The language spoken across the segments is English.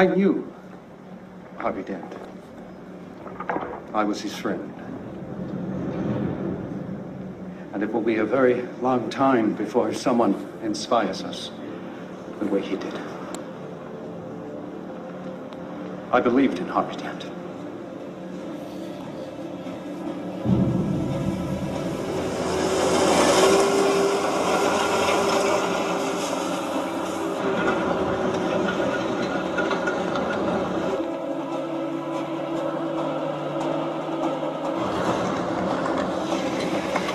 I knew Harvey Dent. I was his friend. And it will be a very long time before someone inspires us the way he did. I believed in Harvey Dent.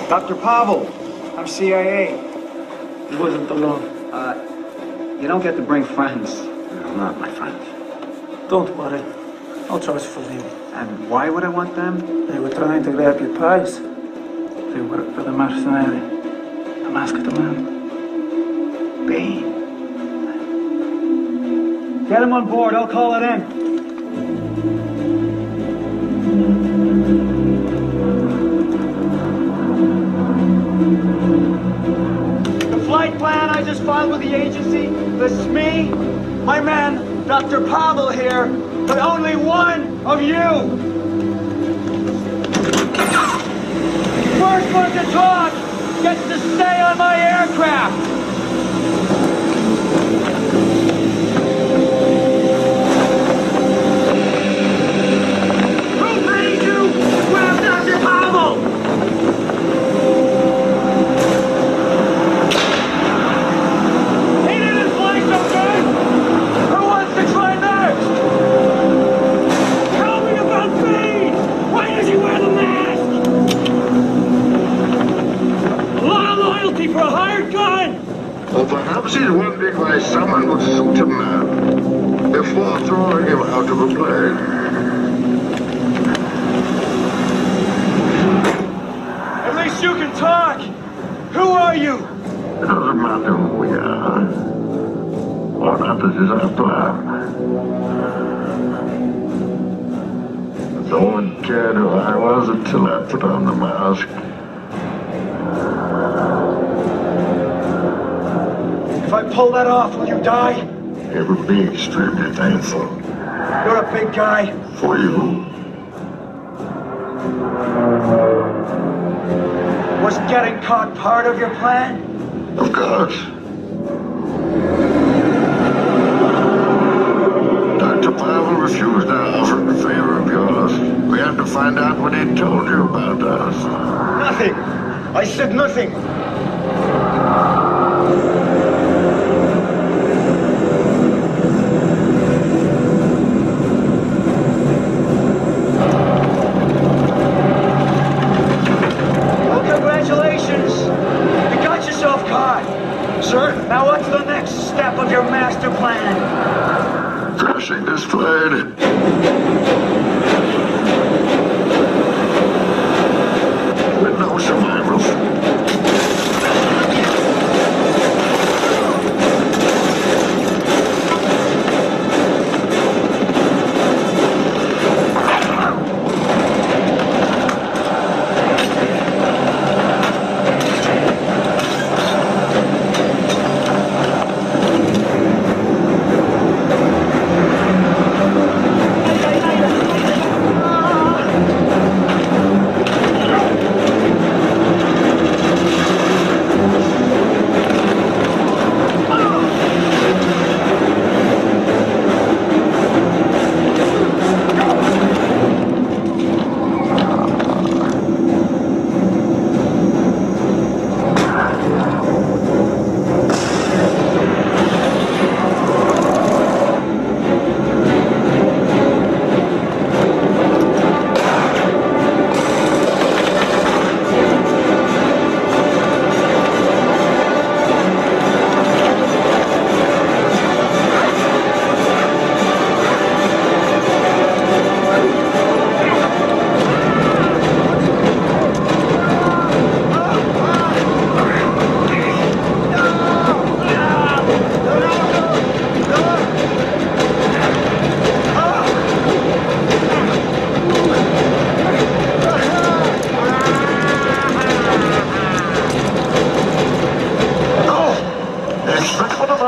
Dr. Pavel, I'm CIA. It wasn't alone. Uh, you don't get to bring friends. No, not my friends. Don't worry. I'll trust for you. And why would I want them? They were trying to grab your prize. They work for the mercenary. The masked man. Bane. Get him on board. I'll call it in. Filed with the agency, this is me, my man, Dr. Pavel here, but only one of you. First one to talk gets to stay on my aircraft. Or perhaps he's wondering why someone would shoot a man uh, before throwing him out of a plane. At least you can talk! Who are you? It doesn't matter who we are. What matters is our plan. No one cared who I was until I put on the mask. I pull that off, will you die? It would be extremely painful You're a big guy. for you. Was getting caught part of your plan? Of course. Dr. Pavel refused our offer in favor of yours. We had to find out what he told you about us. Nothing. I said nothing. Now what's the next step of your master plan? Crashing this plane.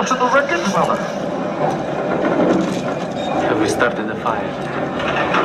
the wreckage, Have we started the fire?